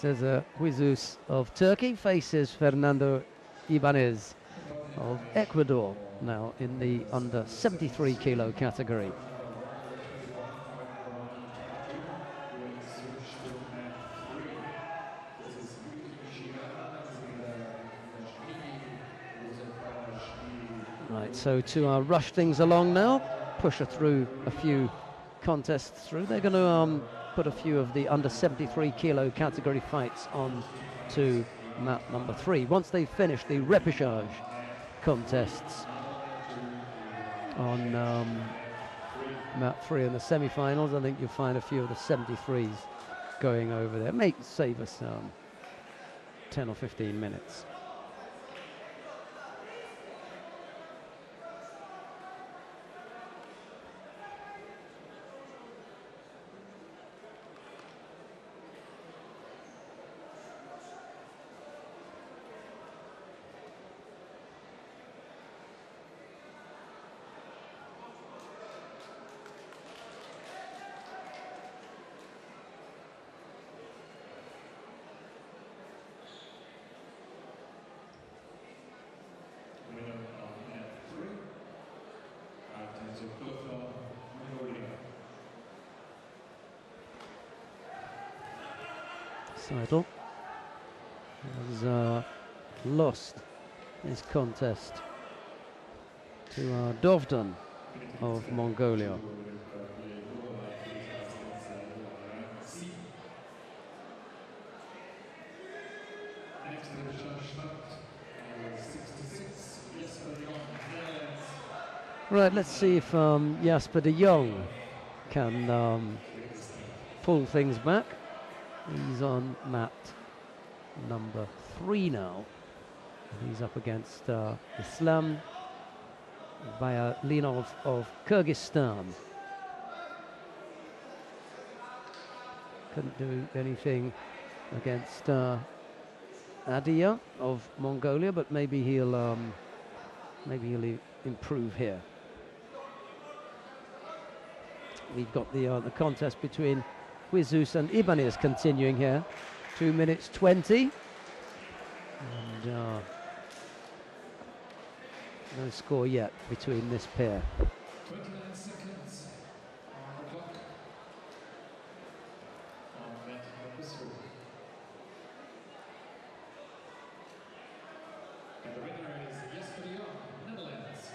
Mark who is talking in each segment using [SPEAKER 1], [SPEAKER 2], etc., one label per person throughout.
[SPEAKER 1] Sezer Huysuz of Turkey faces Fernando Ibanez of Ecuador now in the under 73 kilo category. Right, so to uh, rush things along now, push her through a few contests through. They're going to um, put a few of the under 73 kilo category fights on to map number three. Once they finish the repechage contests on um, map three in the semi-finals, I think you'll find a few of the 73s going over there. May save us um, 10 or 15 minutes. Seidel has uh, lost his contest to uh, Dovdan of Mongolia. Right, let's see if um, Jasper de Jong can um, pull things back. He's on mat number three now. He's up against uh, Islam Bayalinov of Kyrgyzstan. Couldn't do anything against uh, Adia of Mongolia, but maybe he'll um, maybe he'll improve here. We've got the uh, the contest between Huysuz and Ibanez continuing here. Two minutes 20. And uh, no score yet between this pair.
[SPEAKER 2] 29 seconds on the clock. On mat number three. And the winner is Jesper de Jong, Netherlands.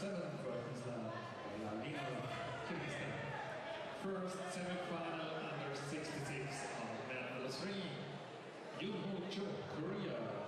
[SPEAKER 2] 7 for Islam, Lalina, Kyrgyzstan. First semi-final under 66 on medal 3. Yoon Ho Cho, Korea,